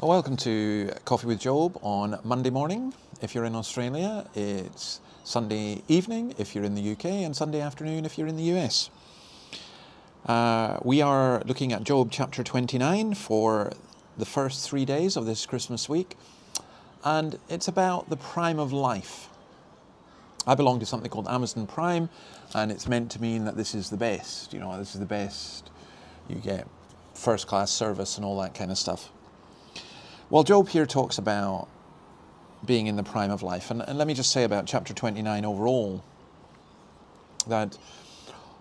Well, welcome to Coffee with Job on Monday morning. If you're in Australia, it's Sunday evening if you're in the UK, and Sunday afternoon if you're in the US. Uh, we are looking at Job chapter 29 for the first three days of this Christmas week, and it's about the prime of life. I belong to something called Amazon Prime, and it's meant to mean that this is the best. You know, this is the best. You get first class service and all that kind of stuff. Well, Job here talks about being in the prime of life. And, and, let me just say about chapter 29 overall that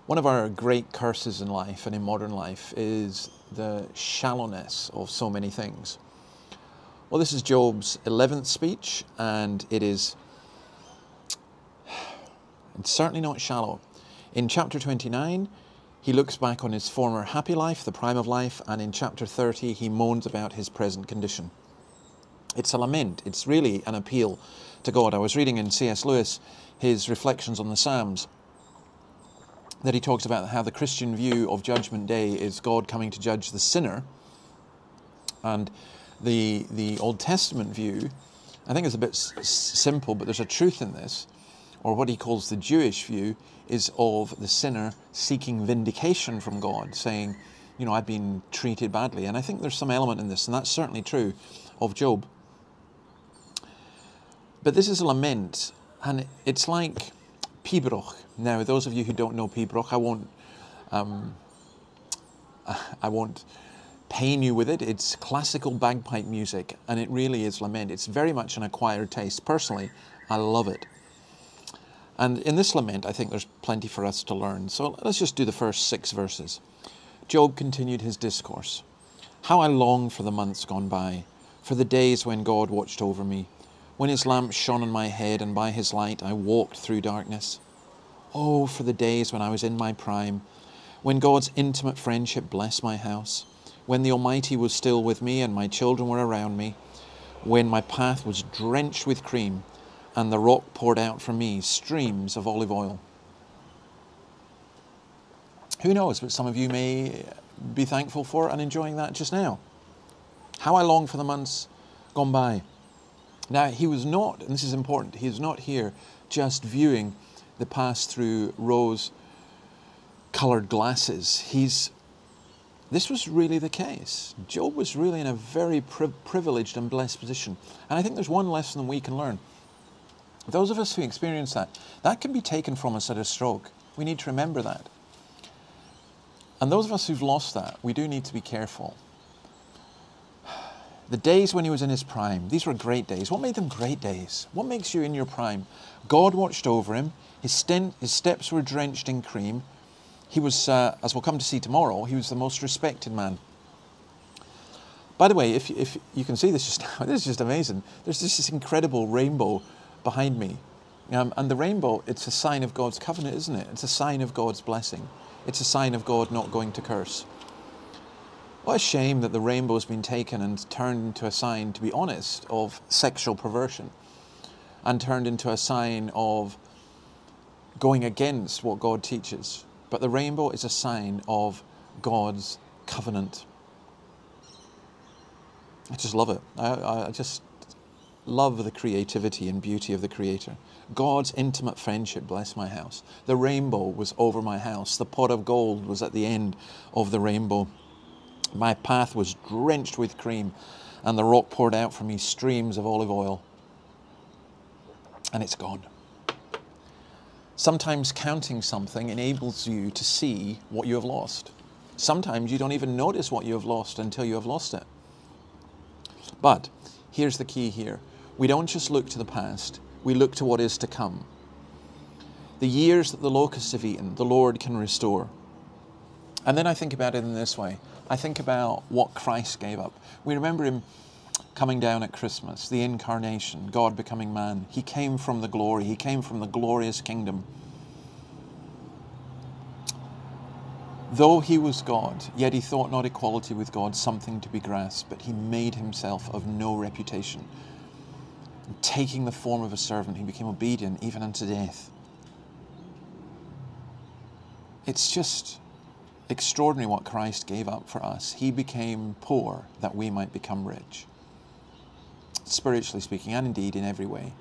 one of our great curses in life and in modern life is the shallowness of so many things. Well, this is Job's 11th speech, and it is certainly not shallow. In chapter 29, he looks back on his former happy life, the prime of life, and in chapter 30, he moans about his present condition. It's a lament, it's really an appeal to God. I was reading in C.S. Lewis his reflections on the Psalms that he talks about how the Christian view of Judgment Day is God coming to judge the sinner, and the, the Old Testament view, I think is a bit simple, but there's a truth in this, or what he calls the Jewish view, is of the sinner seeking vindication from God, saying, you know, I've been treated badly. And I think there's some element in this, and that's certainly true of Job. But this is a lament, and it's like Pibroch. Now, those of you who don't know Pibroch, I won't, um, I won't pain you with it. It's classical bagpipe music, and it really is lament. It's very much an acquired taste. Personally, I love it. And in this lament, I think there's plenty for us to learn. So let's just do the first six verses. Job continued his discourse. How I long for the months gone by, for the days when God watched over me, when his lamp shone on my head and by his light I walked through darkness. Oh, for the days when I was in my prime, when God's intimate friendship blessed my house, when the Almighty was still with me and my children were around me, when my path was drenched with cream and the rock poured out from me streams of olive oil. Who knows, but some of you may be thankful for and enjoying that just now. How I long for the months gone by. Now, he was not, and this is important, he is not here just viewing the past through rose colored glasses. He's this was really the case. Job was really in a very pri- privileged and blessed position. And I think there's one lesson that we can learn. Those of us who experience that, that can be taken from us at a stroke. We need to remember that. And those of us who've lost that, we do need to be careful. The days when he was in his prime, these were great days. What made them great days? What makes you in your prime? God watched over him. His, his steps were drenched in cream. He was, uh, as we'll come to see tomorrow, he was the most respected man. By the way, if, if you can see this just now, this is just amazing. There's just this incredible rainbow behind me. Um, and the rainbow, it's a sign of God's covenant, isn't it? It's a sign of God's blessing. It's a sign of God not going to curse. What a shame that the rainbow has been taken and turned into a sign, to be honest, of sexual perversion and turned into a sign of going against what God teaches. But the rainbow is a sign of God's covenant. I just love it. I, I just love the creativity and beauty of the Creator. God's intimate friendship blessed my house. The rainbow was over my house. The pot of gold was at the end of the rainbow. My path was drenched with cream, and the rock poured out from me streams of olive oil. And it's gone. Sometimes counting something enables you to see what you have lost. Sometimes you don't even notice what you have lost until you have lost it. But here's the key here we don't just look to the past, we look to what is to come. The years that the locusts have eaten, the Lord can restore. And then I think about it in this way I think about what Christ gave up. We remember him coming down at Christmas, the incarnation, God becoming man. He came from the glory, he came from the glorious kingdom. Though he was God, yet he thought not equality with God something to be grasped, but he made himself of no reputation And taking the form of a servant, he became obedient even unto death. It's just extraordinary what Christ gave up for us. He became poor that we might become rich. spiritually speaking, and indeed in every way.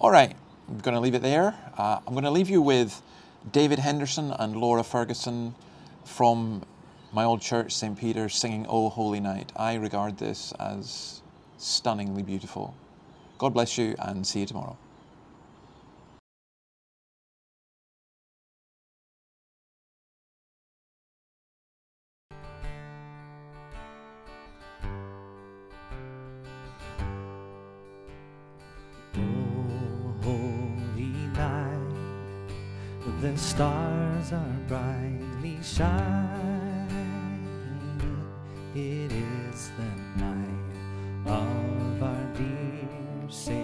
All right, I'm going to leave it there. Uh, I'm going to leave you with David Henderson and Laura Ferguson from my old church, St. Peter's, singing Oh Holy Night. I regard this as stunningly beautiful. God bless you and see you tomorrow. Stars are brightly shining. It is the night of our dear Savior's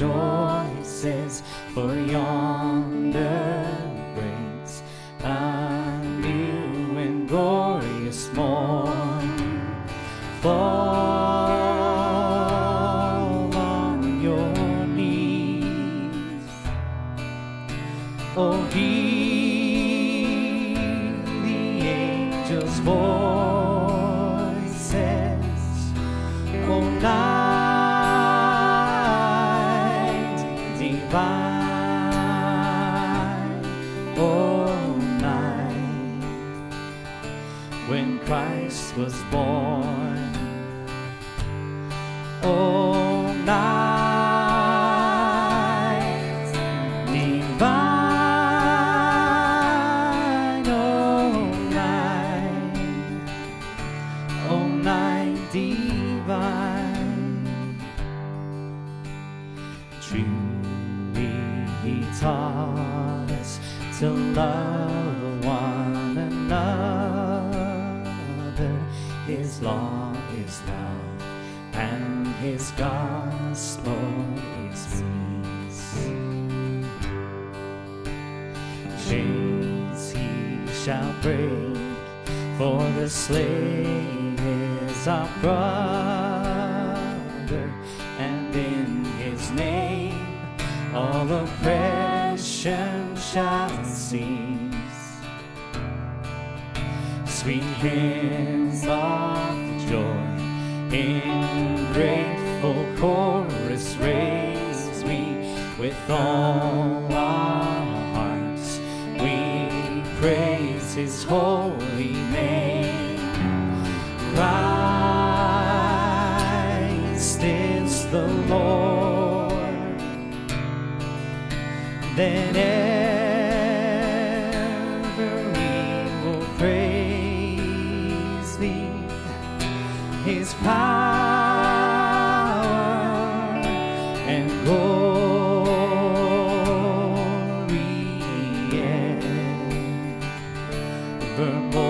rejoices, for yonder breaks a new and glorious morn. Fall on your knees. Oh, hear the angels' voices. When Christ was born. Oh, night His law is love, and his gospel is peace chains he shall break, for the slave is our brother, and in his name all oppression shall cease. Sweet of joy in grateful chorus raise we with all our hearts. We praise His holy name. Christ is the Lord. Then evermore